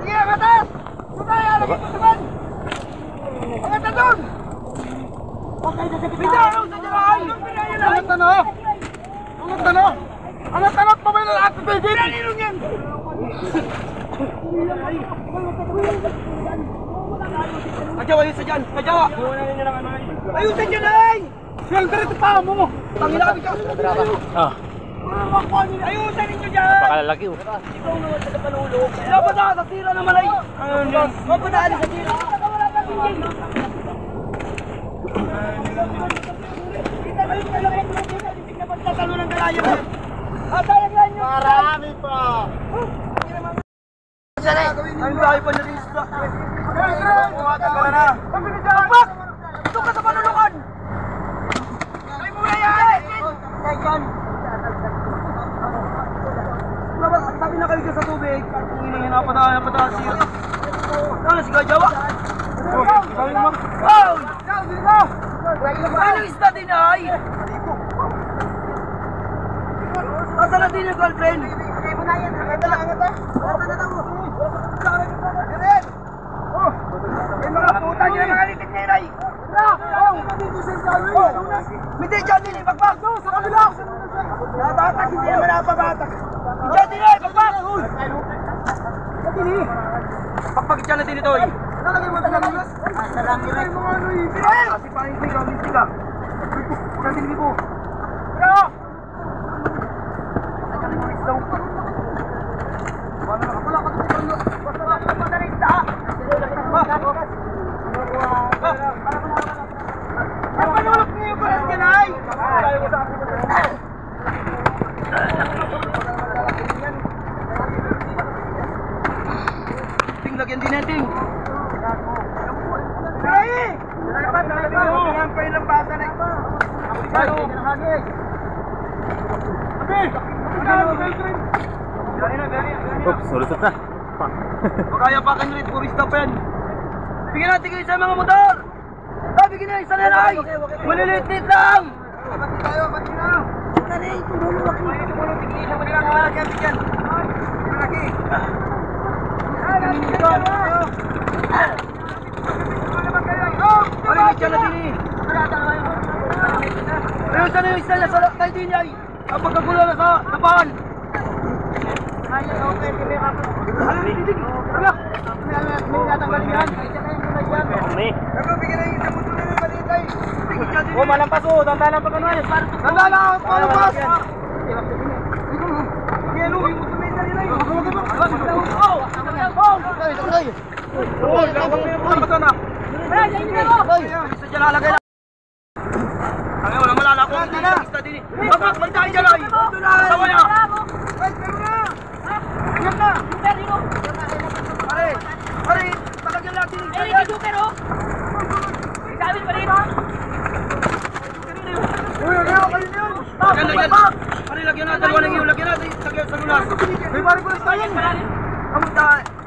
Sige, angatas! Sunay, alagay mo naman! Angat na doon! Bida, ano sa dyan? Angat na no? Angat na no? Angat na? Pabay na lahat sa TV! Pinanilong yan! Kajawa yun sa dyan! Kajawa! Ayusin dyan ay! Shelter ito pa mo! Tangina kami ka! Ah, Ayusin ninyo dyan! pakalalaki oh. Ikaw naman sa kapanulo. Dapat na, sa tira naman ay. Wala ka tingin. Pagkakalo ng kalayo. Ah, sayang lang yun. Marami pa. Ang layo pa na rin sa... Umatag ka na na. Bakbak! Ito ka sa panulukan! Ay muna yan! Ay yan! Sabi na kayo dyan sa tubig. Ang ina yan, napadaan, napadaan siya. Ano si Gajawa? Naman. Oh! Ano isda din ay? Asa na din yung girlfriend? Hindi mo na yan. Angata lang, angata. Angata na mo. Oh! Oh! Oh! Din, ibagbag! Sa kabila! Nabatak, hindi naman napabatak. Dyan din ay, bagbag! Dyan din eh. Pagpagit dyan na din ito eh. Nalagay mo taga lulas? Sa lang yun ay. Mga ano eh. Kasi pahin ko ikaw, minti ka. Huwag din ko. Pero! Wala ka pala, katulad mo. Basta lang ka pa na rin sa. Napalulok niyo yung kulat ka na ay! Din natin. Ay! Dapat na ito. Yan pa yung bata na ito. Hagis. Abi! Oops, sulusot na. Kaya pa kayo rin, turista pa yan. Bigyan natin kayo sa mga motor! Ah, bigyan na isa na lang! Maliliit lang! Pati tayo, pati na! Wala na waki. May tumulo, tigil sa mga malaki yan, bigyan. Malaki. Ah, natin kayo! Maliliit yan na din eh. Ayun, sana yung isa na sa tayo din ay. Ang pagkagulo na sa labahan. Ano, titig? Ano? May natanggalin yan. Kami. Pero bigyan na yung isa mo tuloy ng maliit ay. Oh, malampas oh. Tanda lang pa kanwa. Tanda lang, palabas! Yelo, yung mo tuloy na nila yun. Oh! Oh! Sakay, sakay! Oh, labas na. Isa dyan lalagay lang. Ay, wala malala na. Basta din. Bakit man tayo dyan ay? Sawa na. Ay, pero na. Pare, pare, talagyan natin yung isa yan. Uy, ano yun? Kayo yun. Lagyan, lagyan. Pare, lagyan natin. Walang iyo. Lagyan natin. Sa lulas. May pare yung tayo. Kamusta?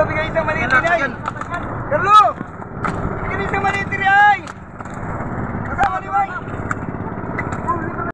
mabigay isang maliit na Carlo!